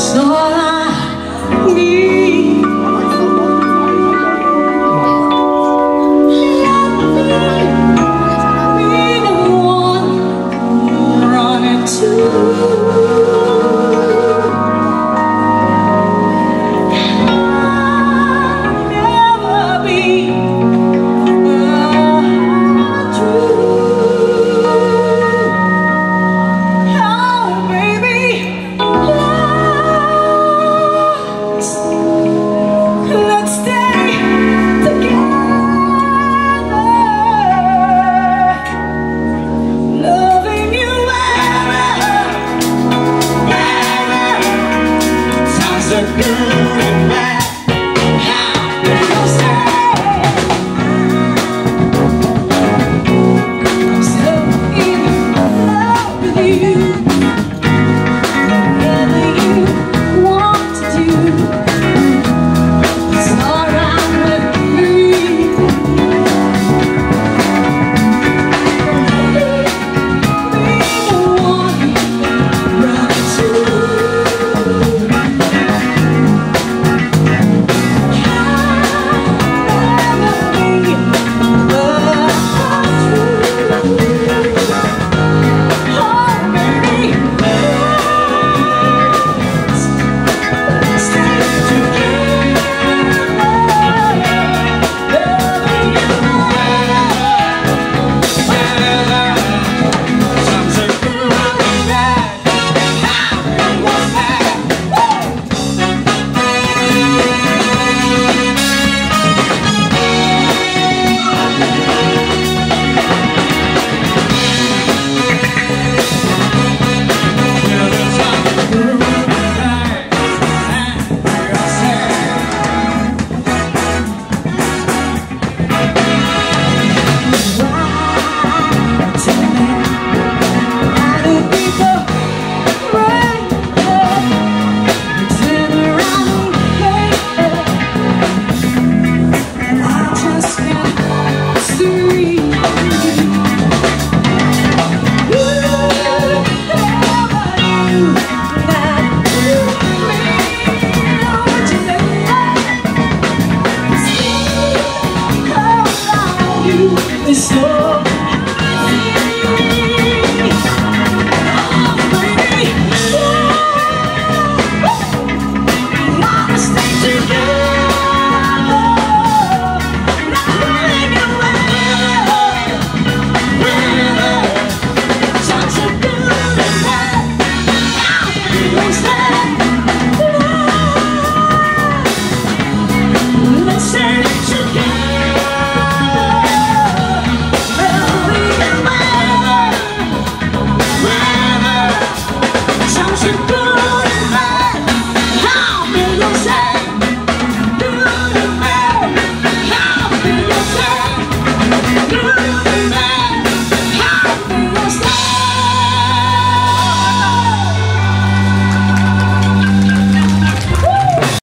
So you so